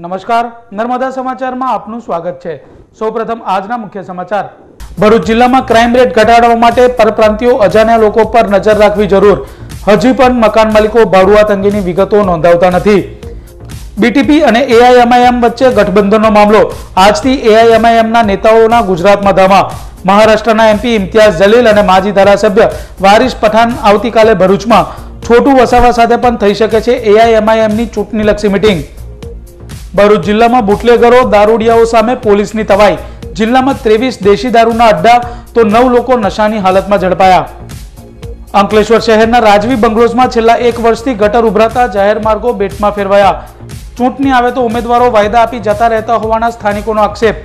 નમસ્કાર, નર્મદા સમાચારમાં આપનું સ્વાગત છે. સૌપ્રથમ આજના મુખ્ય સમાચાર. ભરૂચ જિલ્લામાં ક્રાઇમ રેટ ઘટાડવા માટે પરપ્રાંતિયો અજાણ્યા લોકો પર નજર રાખવી જરૂર. હજી પણ મકાન માલિકો ભાડુઆત અંગેની વિગતો નોંધાવતા નથી. બીટીપી અને એઆઈએમઆઈએમ વચ્ચે ગઠબંધનનો મામલો. આજથી એઆઈએમઆઈએમના નેતાઓના ગુજરાતમાં ધામા. મહારાષ્ટ્રના એમપી ઇમ્તિયાઝ જલીલ અને માજી ધારાસભ્ય વારિસ પઠાણ આવતીકાલે ભરૂચમાં. છોટું વસાવા સાથે પણ થઈ શકે છે એઆઈએમઆઈએમની ચૂંટણીલક્ષી મિટિંગ ભરૂચ જિલ્લામાં બુટલેગરો, દારૂડિયાઓ સામે પોલીસની તવાઈ. જિલ્લામાં ત્રેવીસ દેશી દારૂના અડ્ડા, તો નવ લોકો નશાની હાલતમાં ઝડપાયા. અંકલેશ્વર શહેરના રાજવી બંગલોઝમાં છેલ્લા એક વર્ષથી ગટર ઉભરાતા જાહેર માર્ગો બેટમાં ફેરવાયા. ચૂંટણી આવે તો ઉમેદવારો વાયદા આપી જતા રહેતા હોવાના સ્થાનિકોનો આક્ષેપ.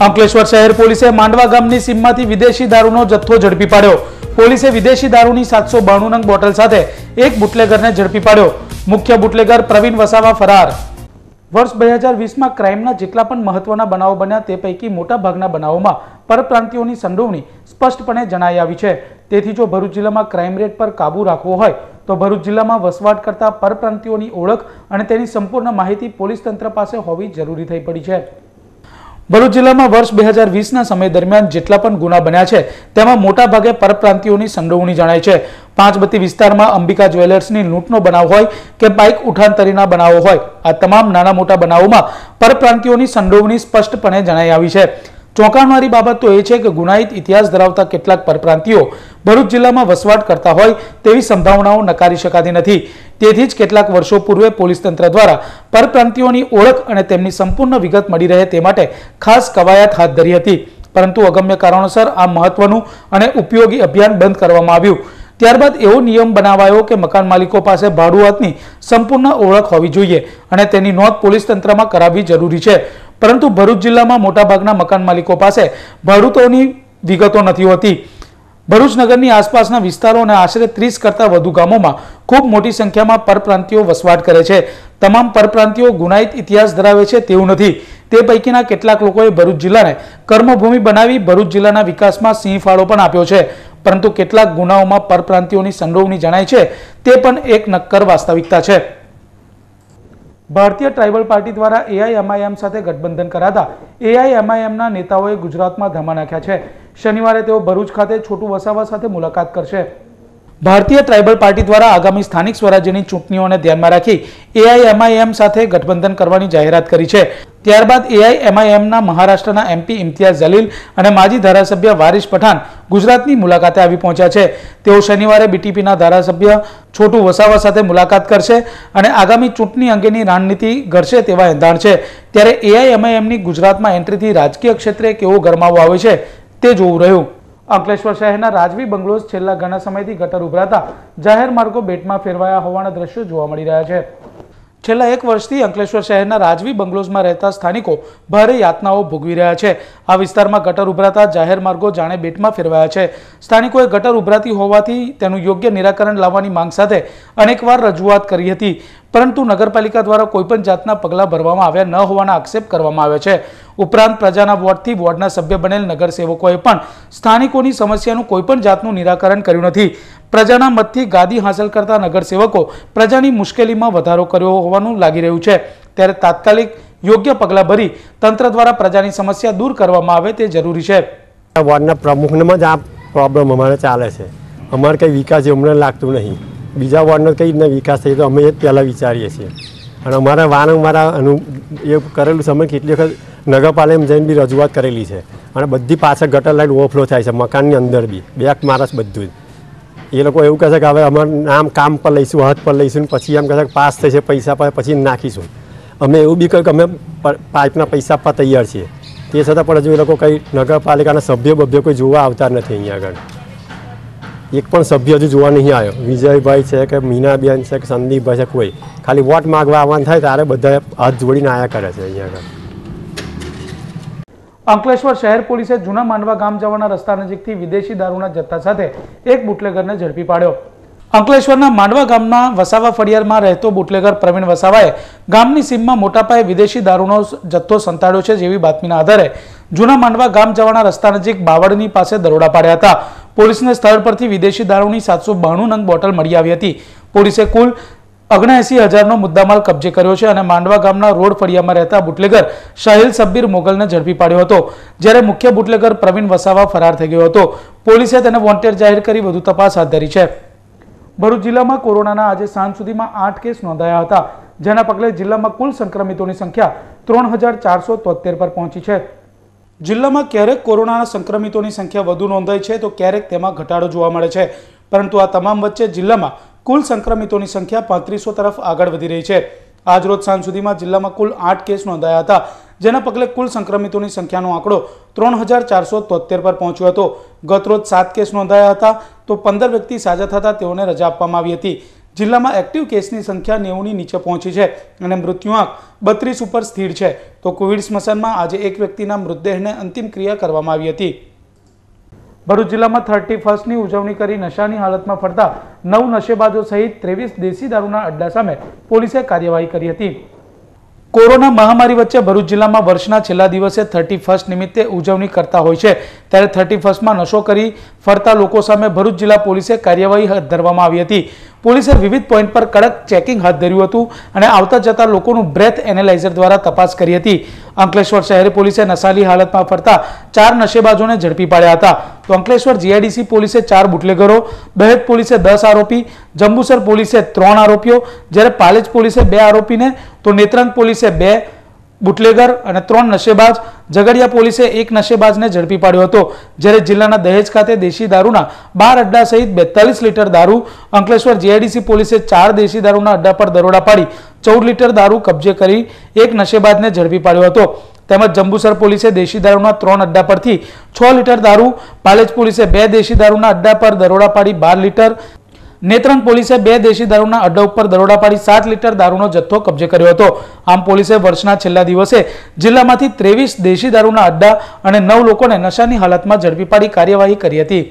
અંકલેશ્વર શહેર પોલીસે માંડવા ગામની સીમમાંથી વિદેશી દારૂનો જથ્થો ઝડપી પાડ્યો. પોલીસે વિદેશી દારૂની સાતસો બાણું નંગ બોટલ સાથે એક બુટલેગરને ઝડપી પાડ્યો. મુખ્ય બુટલેગર પ્રવીણ વસાવા ફરાર. વર્ષ બે હજાર વીસમાં ક્રાઇમના જેટલા પણ મહત્વના બનાવો બન્યા તે પૈકી મોટા ભાગના બનાવોમાં પરપ્રાંતિઓની સંડોવણી સ્પષ્ટપણે જણાઈ આવી છે. તેથી જો ભરૂચ જિલ્લામાં ક્રાઇમ રેટ પર કાબૂ રાખવો હોય, તો ભરૂચ જિલ્લામાં વસવાટ કરતા પરપ્રાંતિઓની ઓળખ અને તેની સંપૂર્ણ માહિતી પોલીસ તંત્ર પાસે હોવી જરૂરી થઈ પડી છે. ભરૂચ જિલ્લામાં વર્ષ બે હજાર વીસના સમય દરમિયાન જેટલા પણ ગુના બન્યા છે, તેમાં મોટાભાગે પરપ્રાંતિઓની સંડોવણી જણાય છે. પાંચબત્તી વિસ્તારમાં અંબિકા જ્વેલર્સની લૂંટનો બનાવ હોય કે બાઇક ઉઠાંતરીના બનાવો હોય, આ તમામ નાના મોટા બનાવોમાં પરપ્રાંતિઓની સંડોવણી સ્પષ્ટપણે જણાઈ આવી છે. ચોંકાણવાળી બાબત તો એ છે કે ગુનાહિત ઇતિહાસ ધરાવતા કેટલાક પરપ્રાંતિયો ભરૂચ જિલ્લામાં વસવાટ કરતા હોય તેવી સંભાવનાઓ નકારી શકાતી નથી. તેથી જ કેટલાક વર્ષો પૂર્વે પોલીસ તંત્ર દ્વારા પરપ્રાંતિયોની ઓળખ અને તેમની સંપૂર્ણ વિગત મળી રહે તે માટે ખાસ કવાયત હાથ ધરી હતી. પરંતુ અગમ્ય કારણોસર આ મહત્વનું અને ઉપયોગી અભિયાન બંધ કરવામાં આવ્યું. ત્યારબાદ એવો નિયમ બનાવાયો કે મકાન માલિકો પાસે ભાડુઆતની સંપૂર્ણ ઓળખ હોવી જોઈએ અને તેની નોંધ પોલીસ તંત્રમાં કરાવવી જરૂરી છે. પરંતુ ભરૂચ જિલ્લામાં મોટાભાગના મકાન માલિકો પાસે ભાડૂતોની વિગતો નથી હોતી. ભરૂચ નગરની આસપાસના વિસ્તારો અને આશરે ત્રીસ કરતાં વધુ ગામોમાં ખૂબ મોટી સંખ્યામાં પરપ્રાંતિયો વસવાટ કરે છે. તમામ પરપ્રાંતિયો ગુનાહિત ઇતિહાસ ધરાવે છે તેવું નથી. તે પૈકીના કેટલાક લોકોએ ભરૂચ જિલ્લાને કર્મભૂમિ બનાવી ભરૂચ જિલ્લાના વિકાસમાં સિંહ ફાળો પણ આપ્યો છે. પરંતુ કેટલાક ગુનાઓમાં પરપ્રાંતિયોની સંડોવણી જણાય છે. તે પણ એક નક્કર વાસ્તવિકતા છે. ભારતીય ટ્રાઇબલ પાર્ટી દ્વારા એઆઈએમઆઈએમ સાથે ગઠબંધન કરાતા એઆઈએમઆઈએમના નેતાઓએ ગુજરાતમાં ધમા નાખ્યા છે. શનિવારે તેઓ ભરૂચ ખાતે છોટું વસાવા સાથે મુલાકાત કરશે. ભારતીય ટ્રાઇબલ પાર્ટી દ્વારા આગામી સ્થાનિક સ્વરાજ્યની ચૂંટણીઓને ધ્યાનમાં રાખી એઆઈએમઆઈએમ સાથે ગઠબંધન કરવાની જાહેરાત કરી છે. ત્યારબાદ એઆઈએમઆઈએમના મહારાષ્ટ્રના એમપી ઇમ્તિયાઝ જલીલ અને માજી ધારાસભ્ય વારિસ પઠાણ ગુજરાતની મુલાકાતે આવી પહોંચ્યા છે. તેઓ શનિવારે બીટીપીના ધારાસભ્ય છોટુ વસાવા સાથે મુલાકાત કરશે અને આગામી ચૂંટણી અંગેની રણનીતિ ઘડશે તેવા એંધાણ છે. ત્યારે એઆઈએમઆઈએમની ગુજરાતમાં એન્ટ્રીથી રાજકીય ક્ષેત્રે કેવો ગરમાવો આવે છે તે જોવું રહ્યું. અંકલેશ્વર શહેરના રાજવી બંગલોઝ છેલ્લા ઘણા સમયથી ગટર ઉભરાતા જાહેર માર્ગો બેટમાં ફેરવાયા હોવાના દ્રશ્યો જોવા મળી રહ્યા છે. છેલ્લા એક વર્ષથી અંકલેશ્વર શહેરના રાજવી બંગલોઝમાં રહેતા સ્થાનિકો ભારે યાતનાઓ ભોગવી રહ્યા છે. આ વિસ્તારમાં ગટર ઉભરાતા જાહેર માર્ગો જાણે બેટમાં ફેરવાયા છે. સ્થાનિકોએ ગટર ઉભરાતી હોવાથી તેનું યોગ્ય નિરાકરણ લાવવાની માંગ સાથે અનેકવાર રજૂઆત કરી હતી. પરંતુ નગરપાલિકા દ્વારા કોઈપણ જાતના પગલાં ભરવામાં આવ્યા ન હોવાના આક્ષેપ કરવામાં આવ્યો છે. ઉપરાંત પ્રજાના વોર્ડથી વોર્ડના સભ્ય બનેલ નગરસેવકોએ પણ સ્થાનિકોની સમસ્યાનું કોઈપણ જાતનું નિરાકરણ કર્યું નથી. પ્રજાના મતથી ગાદી હાંસલ કરતા નગરસેવકો પ્રજાની મુશ્કેલીમાં વધારો કર્યો હોવાનું લાગી રહ્યું છે. ત્યારે તાત્કાલિક યોગ્ય પગલાં ભરી તંત્ર દ્વારા પ્રજાની સમસ્યા દૂર કરવામાં આવે તે જરૂરી છે. વોર્ડના પ્રમુખને જ આ પ્રોબ્લેમ અમારે ચાલે છે. અમારે કંઈ વિકાસ જેવું અમને લાગતું નહીં. બીજા વોર્ડનો કઈ રીતના વિકાસ થયો તો અમે એ જ પહેલાં વિચારીએ છીએ. અને અમારા વારંવાર અનુ, એ કરેલું સમય કેટલી વખત નગરપાલિકામાં જઈને બી રજૂઆત કરેલી છે. અને બધી પાછળ ગટર લાઈન ઓવરફ્લો થાય છે, મકાનની અંદર બી, બેક મારસ બધું જ. એ લોકો એવું કહે છે કે હવે અમારે નામ કામ પર લઈશું હાથ પર લઈશું પછી એમ કહે છે પાસ થશે, પૈસા પર, પછી નાખીશું. અમે એવું બી કહ્યું કે અમે પાઇપના પૈસા આપવા તૈયાર છીએ. તે છતાં પણ હજુ એ લોકો કંઈ નગરપાલિકાના સભ્ય બભ્ય કોઈ જોવા આવતા નથી અહીંયા આગળ. એક પણ સભ્ય હજુ જોવા નહીં આવ્યો. વિજયભાઈ છે કે મીનાબેન છે કે સંદીપભાઈ છે, કોઈ. ખાલી વોટ માગવા આવવાનું થાય ત્યારે બધા હાથ જોડીને આયા કરે છે અહીંયા આગળ. અંકલેશ્વર શહેર પોલીસે જૂના માંડવા ગામ જવાના રસ્તા નજીકથી વિદેશી દારૂના જથ્થા સાથે એક બુટલેગરને ઝડપી પાડ્યો. અંકલેશ્વરના માંડવા ગામના વસાવા ફળિયારમાં રહેતો બુટલેગર પ્રવીણ વસાવાએ ગામની સીમમાં મોટા પાયે વિદેશી દારૂનો જથ્થો સંતાડ્યો છે જેવી બાતમીના આધારે જૂના માંડવા ગામ જવાના રસ્તા નજીક બાવળની પાસે દરોડા પાડ્યા હતા. પોલીસને સ્થળ પરથી વિદેશી દારૂની સાતસો બાણું નંગ બોટલ મળી આવી હતી. પોલીસે કુલ ઓગણએંસી હજારનો મુદ્દામાલ કબજે કર્યો છે અને માંડવા ગામના રોડ ફળિયામાં રહેતા બુટલેગર શાહિલ સબ્બીર મોગલને ઝડપી પાડ્યો હતો. જ્યારે મુખ્ય બુટલેગર પ્રવીણ વસાવા ફરાર થઈ ગયો હતો. પોલીસે તેને વોન્ટેડ જાહેર કરી વધુ તપાસ હાથ ધરી છે. ભરૂચ જિલ્લામાં કોરોનાના આજે સાંજ સુધીમાં આઠ કેસ નોંધાયા હતા. જેના પગલે જિલ્લામાં કુલ સંક્રમિતોની સંખ્યા ત્રણ પર પહોંચી છે. જિલ્લામાં ક્યારેક કોરોનાના સંક્રમિતોની સંખ્યા વધુ નોંધાઈ છે, તો ક્યારેક તેમાં ઘટાડો જોવા મળે છે. પરંતુ આ તમામ વચ્ચે જિલ્લામાં કુલ સંક્રમિતોની સંખ્યા પાંત્રીસો તરફ આગળ વધી રહી છે. આજ રોજ સાંજ સુધીમાં જિલ્લામાં કુલ આઠ કેસ નોંધાયા હતા, જેના પગલે કુલ સંક્રમિતોની સંખ્યાનો આંકડો ત્રણ હજાર ચારસો તોતેર પર પહોંચ્યો હતો. ગત રોજ સાત કેસ નોંધાયા હતા, તો પંદર વ્યક્તિ સાજા થતા તેઓને રજા આપવામાં આવી હતી. જિલ્લામાં એક્ટિવ કેસની સંખ્યા નેવુંની નીચે પહોંચી છે અને મૃત્યુઆંક બત્રીસ ઉપર સ્થિર છે. તો કોવિડ સ્મશાનમાં આજે એક વ્યક્તિના મૃતદેહને અંતિમ ક્રિયા કરવામાં આવી હતી. ભરૂચ જિલ્લામાં થર્ટી ફર્સ્ટની ઉજવણી કરી નશાની હાલતમાં ફરતા નવ નશેબાજો સહિત ત્રેવીસ દેશી દારૂના અડ્ડા સામે પોલીસે કાર્યવાહી કરી હતી. કોરોના મહામારી વચ્ચે ભરૂચ જિલ્લામાં વર્ષના છેલ્લા દિવસે થર્ટી ફર્સ્ટ નિમિત્તે ઉજવણી કરતા હોય છે. ત્યારે થર્ટી ફર્સ્ટમાં નશો કરી ફરતા લોકો સામે ભરૂચ જિલ્લા પોલીસે કાર્યવાહી હાથ ધરવામાં આવી હતી. પોલીસે વિવિધ પોઈન્ટ પર કડક ચેકિંગ હાથ ધર્યું હતું અને આવતા જતા લોકોનું બ્રેથ એનાલાઇઝર દ્વારા તપાસ કરી હતી. અંકલેશ્વર શહેર પોલીસે નશાલી હાલતમાં ફરતા ચાર નશેબાજોને ઝડપી પાડ્યા હતા. તો અંકલેશ્વર જીઆઈડીસી પોલીસે ચાર બુટલેગરો બહેજ પોલીસે દસ આરોપી, જંબુસર પોલીસે ત્રણ આરોપીઓ, જ્યારે પાલેજ પોલીસે બે આરોપીને, તો નેત્રંગ પોલીસે બે બુટલેગર અને ત્રણ નશેબાજ ઝઘડિયા પોલીસે એક નશેબાજને ઝડપી પાડ્યો હતો, જ્યારે જિલ્લાના દહેજ ખાતે દેશી દારૂના બાર અડ્ડા સહિત બેતાલીસ લીટર દારૂ, અંકલેશ્વર જીઆઈડીસી પોલીસે ચાર દેશી દારૂના અડ્ડા પર દરોડા પાડી, ચૌદ લીટર દારૂ કબજે કરી એક નશેબાજને ઝડપી પાડ્યો હતો. તેમજ જંબુસર પોલીસે દેશી દારૂના ત્રણ અડ્ડા પરથી છ લીટર દારૂ, પાલેજ પોલીસે બે દેશી દારૂના અડ્ડા પર દરોડા પાડી બાર લીટર નેત્રંગ પોલીસે બે દેશી દારૂના અડ્ડા ઉપર દરોડા પાડી સાત લીટર દારૂનો જથ્થો કબજે કર્યો હતો. આમ પોલીસે વર્ષના છેલ્લા દિવસે જિલ્લામાંથી ત્રેવીસ દેશી દારૂના અડ્ડા અને નવ લોકોને નશાની હાલતમાં ઝડપી પાડી કાર્યવાહી કરી હતી.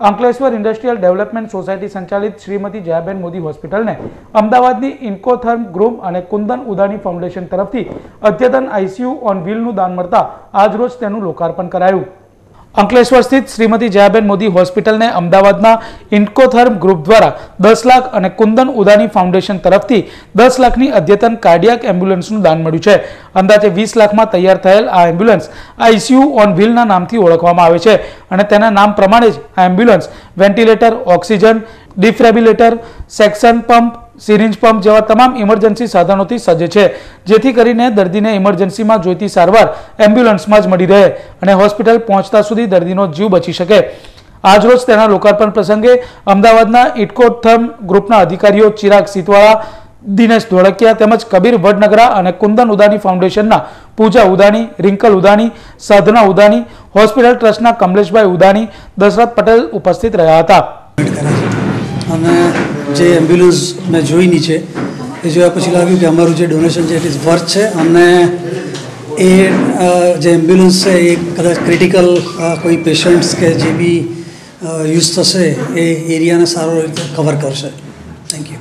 અંકલેશ્વર ઇન્ડસ્ટ્રીયલ ડેવલપમેન્ટ સોસાયટી સંચાલિત શ્રીમતી જયાબેન મોદી હોસ્પિટલને અમદાવાદની ઇન્કોથર્મ ગ્રુપ અને કુંદન ઉદાની ફાઉન્ડેશન તરફથી અદ્યતન આઈસીયુ ઓન વ્હીલનું દાન મળતા આજરોજ તેનું લોકાર્પણ કરાયું. અંકલેશ્વર સ્થિત શ્રીમતી જયાબેન મોદી હોસ્પિટલને અમદાવાદના ઇન્કોથર્મ ગ્રુપ દ્વારા દસ લાખ અને કુંદન ઉદાની ફાઉન્ડેશન તરફથી દસ લાખની અદ્યતન કાર્ડિયાક એમ્બ્યુલન્સનું દાન મળ્યું છે. અંદાજે વીસ લાખમાં તૈયાર થયેલ આ એમ્બ્યુલન્સ આઈસીયુ ઓન વ્હીલના નામથી ઓળખવામાં આવે છે અને તેના નામ પ્રમાણે જ આ ambulance ventilator, oxygen, defibrillator, suction pump syringe pump જેવા તમામ ઇમરજન્સી સાધનોથી સજ્જ છે, જેથી કરીને દર્દીને ઇમરજન્સીમાં જોઈતી સારવાર એમ્બ્યુલન્સમાં જ મળી રહે અને હોસ્પિટલ પહોંચતા સુધી દર્દીનો જીવ બચી શકે. આજરોજ તેના લોકાર્પણ પ્રસંગે અમદાવાદના ઇટકોથર્મ ગ્રુપના અધિકારીઓ ચિરાગ સિતવાળા, દિનેશ ધોળકિયા તેમજ કબીર વડનગરા અને કુંદન ઉદાની ફાઉન્ડેશનના પૂજા ઉદાની, રિંકલ ઉદાની, સાધના ઉદાની, હોસ્પિટલ ટ્રસ્ટના કમલેશભાઈ ઉદાની, દશરથ પટેલ ઉપસ્થિત રહ્યા હતા. અને જે એમ્બ્યુલન્સ મેં જોઈની છે, એ જોયા પછી લાગ્યું કે અમારું જે ડોનેશન છે ઇટ ઇઝ વર્થ છે. અને એ જે એમ્બ્યુલન્સ છે, એ કદાચ ક્રિટિકલ કોઈ પેશન્ટ્સ કે જે બી યુઝ થશે, એ એરિયાને સારો રીતે કવર કરશે. થેન્ક યુ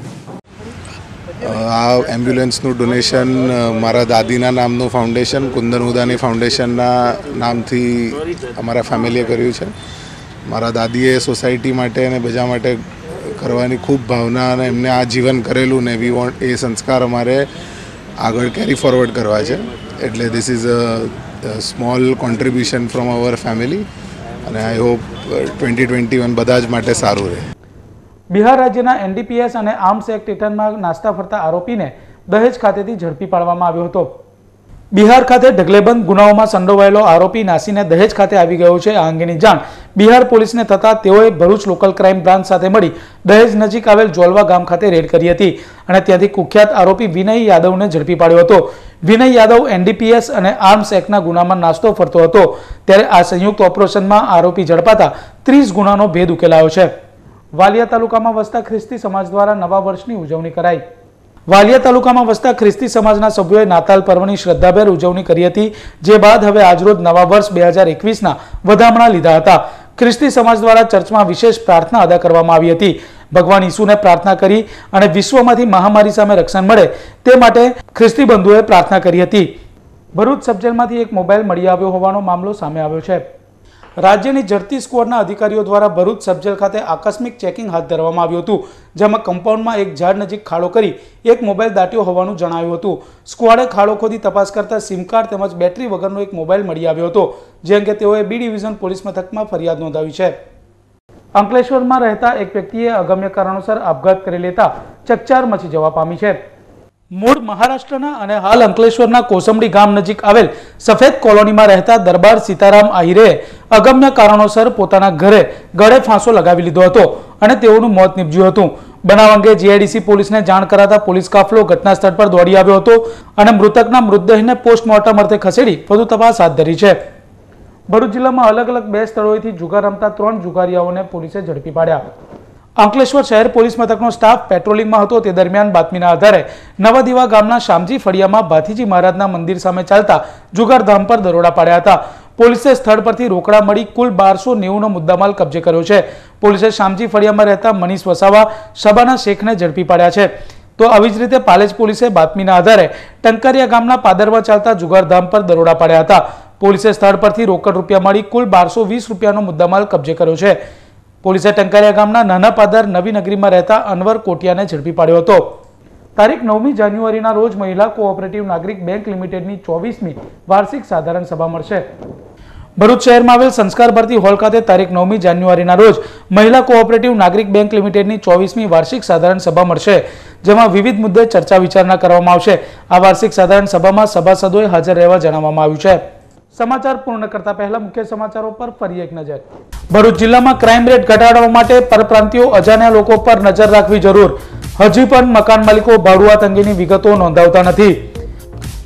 આ એમ્બ્યુલન્સનું ડોનેશન મારા દાદીના નામનું ફાઉન્ડેશન કુંદન ઉદાની ફાઉન્ડેશનના નામથી અમારા ફેમિલીએ કર્યું છે. મારા દાદીએ સોસાયટી માટે અને બધા માટે કરવાની ખૂબ ભાવના અને એમને આ જીવન કરેલું ને વી વોન્ટ એ સંસ્કાર અમારે આગળ કેરી ફોરવર્ડ કરવા છે. એટલે this is a small contribution from our family અને I hope twenty twenty one બધા જ માટે સારું રહે. બિહાર રાજ્યના એનડીપીએસ અને આર્મ્સ એક્ટ હેઠળમાં નાસ્તા ફરતા આરોપીને દહેજ ખાતેથી ઝડપી પાડવામાં આવ્યો હતો. બિહાર ખાતે ઢગલેબંધ ગુનાઓમાં સંડોવાયેલો આરોપી નાસીને દહેજ ખાતે આવી ગયો છે. આ અંગેની જાણ બિહાર પોલીસને થતાં તેઓએ ભરૂચ લોકલ ક્રાઇમ બ્રાન્ચ સાથે મળી દહેજ નજીક આવેલ જોલવા ગામ ખાતે રેડ કરી હતી અને ત્યાંથી કુખ્યાત આરોપી વિનય યાદવને ઝડપી પાડ્યો હતો. વિનય યાદવ એનડીપીએસ અને આર્મ્સ એક્ટના ગુનામાં નાસ્તો ફરતો હતો. ત્યારે આ સંયુક્ત ઓપરેશનમાં આરોપી ઝડપાતા ત્રીસ ગુનાનો ભેદ ઉકેલાયો છે. વાલિયા તાલુકામાં વસતા ખ્રિસ્તી સમાજ દ્વારા નવા વર્ષની ઉજવણી કરાઈ. વાલિયા તાલુકામાં વસતા ખ્રિસ્તી સમાજના સભ્યોએ નાતાલ પર્વની શ્રદ્ધાભેર ઉજવણી કરી હતી, જે બાદ હવે આજરોજ નવા વર્ષ બે હજાર એકવીસના વધામણા લીધા હતા. ખ્રિસ્તી સમાજ દ્વારા ચર્ચમાં વિશેષ પ્રાર્થના અદા કરવામાં આવી હતી. ભગવાન ઈસુને પ્રાર્થના કરી અને વિશ્વમાંથી મહામારી સામે રક્ષણ મળે તે માટે ખ્રિસ્તી બંધુઓએ પ્રાર્થના કરી હતી. ભરૂચ સબજેલમાંથી એક મોબાઈલ મળી આવ્યો હોવાનો મામલો સામે આવ્યો છે. રાજ્યની જડતી સ્કવોડના અધિકારીઓ દ્વારા ભરૂચ સબજેલ ખાતે આકસ્મિક ચેકિંગ હાથ ધરવામાં આવ્યું હતું, જેમાં કમ્પાઉન્ડમાં એક ઝાડ નજીક ખાડો કરી એક મોબાઈલ દાટ્યો હોવાનું જણાવ્યું હતું. સ્ક્વોડે ખાડો ખોદી તપાસ કરતા સિમ કાર્ડ તેમજ બેટરી વગરનો એક મોબાઈલ મળી આવ્યો હતો, જે અંગે તેઓએ બી ડિવિઝન પોલીસ મથકમાં ફરિયાદ નોંધાવી છે. અંકલેશ્વરમાં રહેતા એક વ્યક્તિએ અગમ્ય કારણોસર આપઘાત કરી લેતા ચકચાર મચી જવા પામી છે. મૂળ મહારાષ્ટ્રના અને હાલ અંકલેશ્વરના કોસંબડી ગામ નજીક આવેલ સફેદ કોલોનીમાં રહેતા દરબાર સીતારામ આહિરે અગમ્ય કારણોસર પોતાના ઘરે ગળે ફાંસો લગાવી લીધો હતો અને તેઓનું મોત નીપજ્યું હતું. બનાવ અંગે જીઆઈડીસી પોલીસને જાણ કરાતા પોલીસ કાફલો ઘટના સ્થળ પર દોડી આવ્યો હતો અને મૃતકના મૃતદેહને પોસ્ટમોર્ટમ અર્થે ખસેડી વધુ તપાસ હાથ ધરી છે. ભરૂચ જિલ્લામાં અલગ અલગ બે સ્થળોએથી જુગાર રમતા ત્રણ જુગારીયાઓને પોલીસે ઝડપી પાડ્યા. અંકલેશ્વર શહેર પોલીસ મથકનો સ્ટાફ પેટ્રોલિંગમાં હતો. તે દરમિયાન બાતમીના આધારે નવાદીવા ગામના શામજી ફળિયામાં ભાથીજી મહારાજના મંદિર સામે ચાલતા જુગારધામ પર દરોડા પાડ્યા હતા. પોલીસે સ્થળ પરથી રોકડા મળી કુલ બારસો નેવુંનો મુદ્દામાલ કબજે કર્યો છે. પોલીસે શામજી ફળિયામાં રહેતા મનીષ વસાવા, શબાના શેખને ઝડપી પાડ્યા છે. તો આવી જ રીતે પાલેજ પોલીસે બાતમીના આધારે ટંકારિયા ગામના પાદરમાં ચાલતા જુગારધામ પર દરોડા પાડ્યા હતા. પોલીસે સ્થળ પરથી રોકડ રૂપિયા મળી કુલ બારસો વીસ રૂપિયાનો મુદ્દામાલ કબજે કર્યો છે. પોલીસે ટંકારિયા ગામના નાના પાદર નવી નગરીમાં રહેતા અનવર કોટિયાને ઝડપી પાડ્યો હતો. તારીખ નવમી જાન્યુઆરીના રોજ મહિલા કોઓપરેટિવ નાગરિક બેંક લિમિટેડની ચોવીસમી વાર્ષિક સાધારણ સભા મળશે. ભરૂચ શહેરમાં આવેલ સંસ્કાર ભરતી હોલ ખાતે તારીખ નવમી જાન્યુઆરીના રોજ મહિલા કોઓપરેટિવ નાગરિક બેંક લિમિટેડની ચોવીસમી વાર્ષિક સાધારણ સભા મળશે, જેમાં વિવિધ મુદ્દે ચર્ચા વિચારણા કરવામાં આવશે. આ વાર્ષિક સાધારણ સભામાં સભાસદોએ હાજર રહેવા જણાવવામાં આવ્યું છે. સમાચાર પૂર્ણ કરતા પહેલા મુખ્ય સમાચારો પર ફરી એક નજર. ભરૂચ જિલ્લામાં ક્રાઇમ રેટ ઘટાડવા માટે પરપ્રાંતિયો અજાણ્યા લોકો પર નજર રાખવી જરૂર. હજી પણ મકાન માલિકો ભાડુઆત અંગેની વિગતો નોંધાવતા નથી.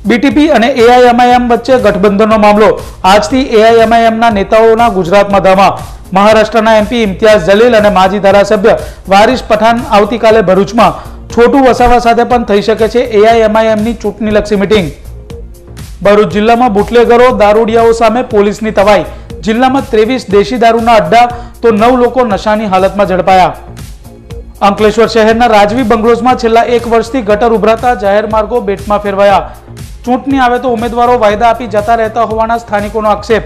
બીટીપી અને એઆઈએમઆઈએમ વચ્ચે ગઠબંધનનો મામલો. આજથી એઆઈએમઆઈએમના નેતાઓના ગુજરાતમાં ધામા. મહારાષ્ટ્રના એમપી ઇમ્તિયાઝ જલીલ અને માજી ધારાસભ્ય વારિસ પઠાણ આવતીકાલે ભરૂચમાં. છોટું વસાવા સાથે પણ થઈ શકે છે એઆઈએમઆઈએમની ચૂંટણીલક્ષી મિટિંગ ભરૂચ જિલ્લામાં બુટલેગરો, દારૂડિયાઓ સામે પોલીસની તવાઈ. જિલ્લામાં ત્રેવીસ દેશી દારૂના અડ્ડા, તો નવ લોકો નશાની હાલતમાં ઝડપાયા. અંકલેશ્વર શહેરના રાજવી બંગલોઝમાં છેલ્લા એક વર્ષથી ગટર ઉભરાતા જાહેર માર્ગો બેટમાં ફેરવાયા. ચૂંટણી આવે તો ઉમેદવારો વાયદા આપી જતા રહેતા હોવાના સ્થાનિકોનો આક્ષેપ.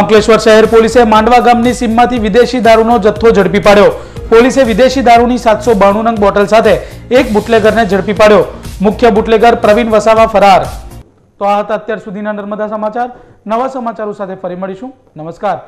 અંકલેશ્વર શહેર પોલીસે માંડવા ગામની સીમમાંથી વિદેશી દારૂનો જથ્થો ઝડપી પાડ્યો. પોલીસે વિદેશી દારૂની સાતસો બાણું નંગ બોટલ સાથે એક બુટલેગરને ઝડપી પાડ્યો. મુખ્ય બુટલેગર પ્રવીણ વસાવા ફરાર. તો આ હતા અત્યાર સુધીના નર્મદા સમાચાર. નવા સમાચારો સાથે ફરી મળીશું. નમસ્કાર.